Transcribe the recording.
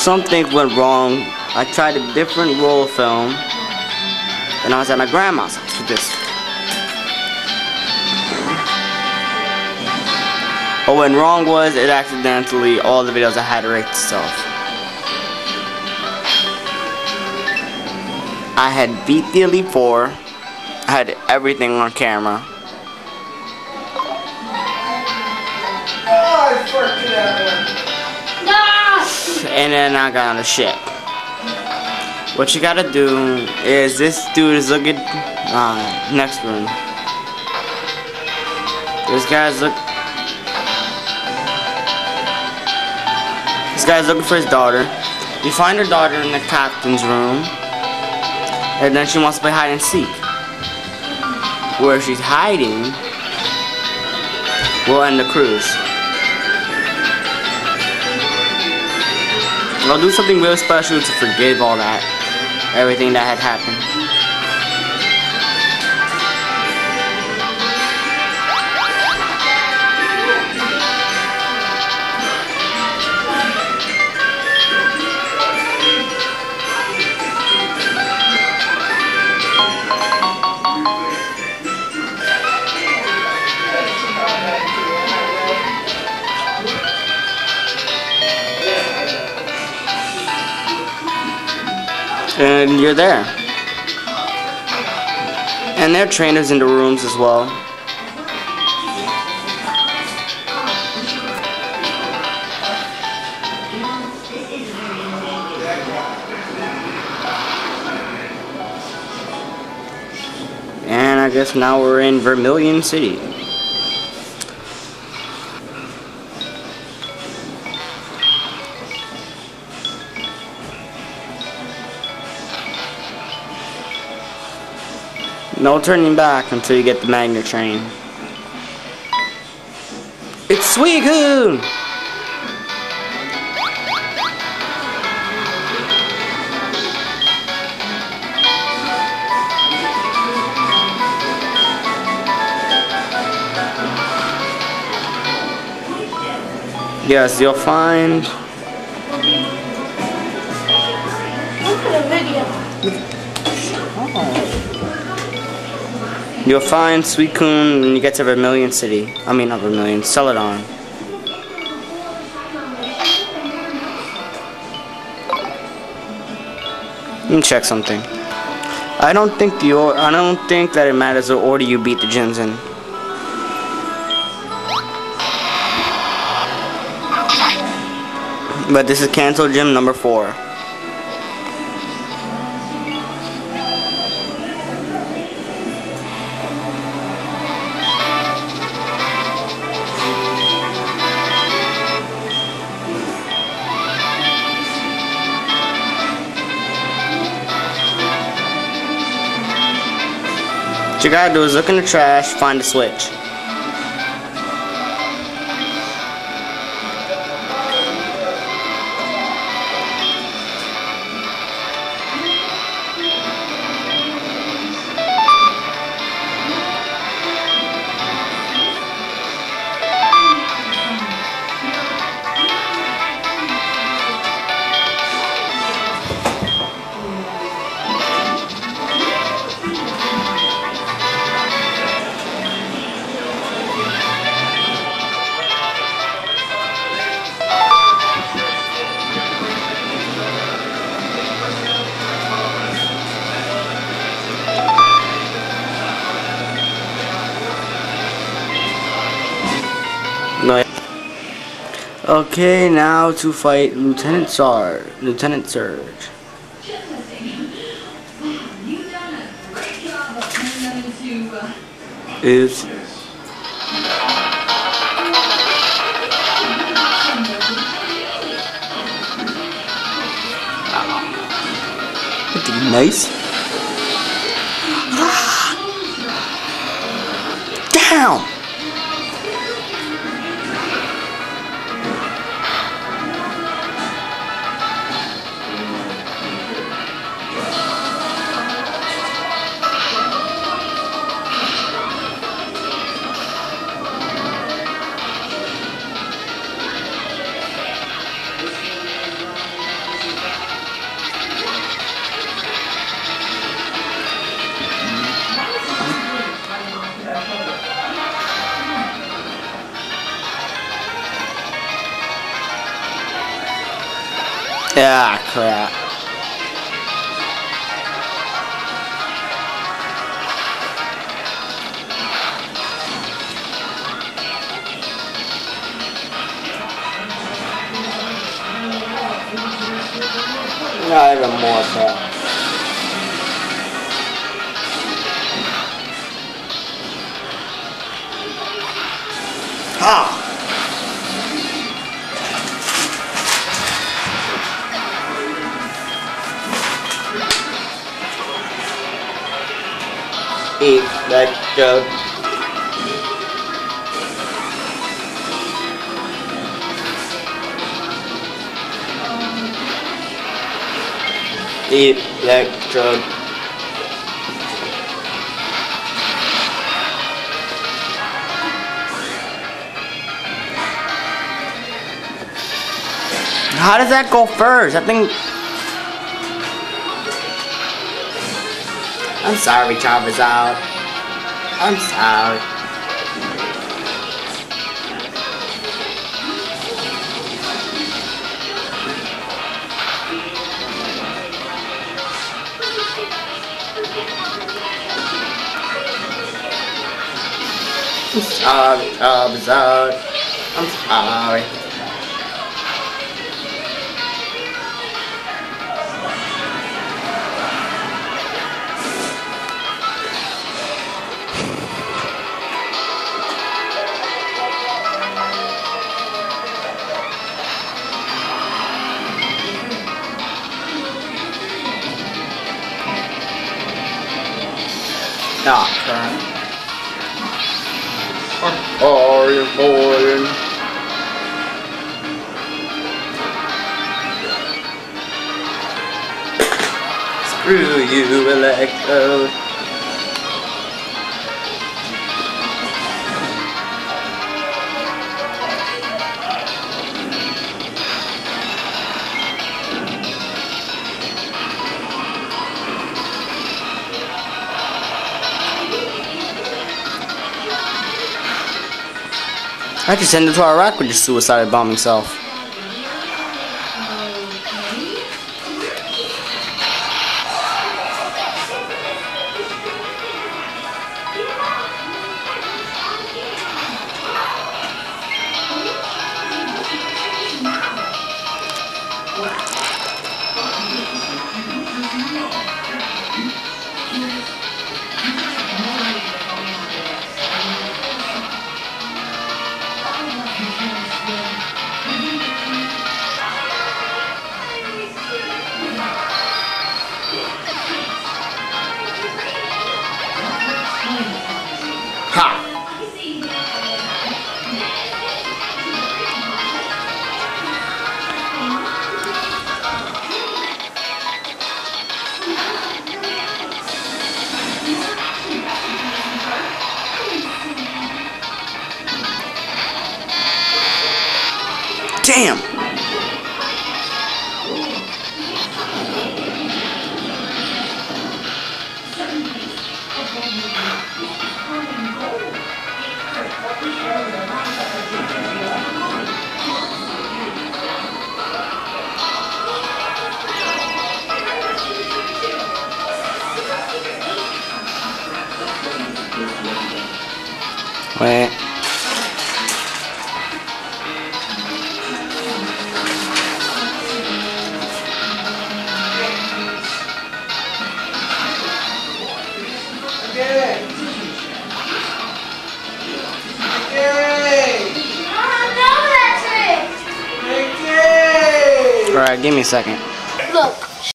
something went wrong. I tried a different roll of film, and I was at my grandma's house this. What went wrong was it accidentally, all the videos I had erased itself. I had beat the Elite Four. I had everything on camera. And then I got on the ship. What you gotta do is this dude is looking uh next room. This guy's look This guy's looking for his daughter. You find her daughter in the captain's room. And then she wants to play hide and seek. Where she's hiding will end the cruise. I'll do something real special to forgive all that. Everything that had happened. And you're there. And there are trainers in the rooms as well. And I guess now we're in Vermilion City. No turning back until you get the magnet train. It's Suicune! Yes, you'll find You'll find Suicune when you get to Vermilion City. I mean, not Vermilion, Celadon. Let me check something. I don't think the or I don't think that it matters the order you beat the gyms in. But this is Kanto Gym number four. What you gotta do is look in the trash, find a switch. No. Okay, now to fight Lieutenant Sarge. Lieutenant Surge. Pretty nice. Down! Ah, crap. Not even more crap. Ha! Eat that joke. Electrode. How does that go first? I think. I'm sorry, Charizard. I'm sorry. I'm sorry, Charizard. I'm sorry. Ah, crap. Oh, you boy. Screw you, Electrode. I could send him to Iraq with just suicide bomb himself. Damn! Give me a second.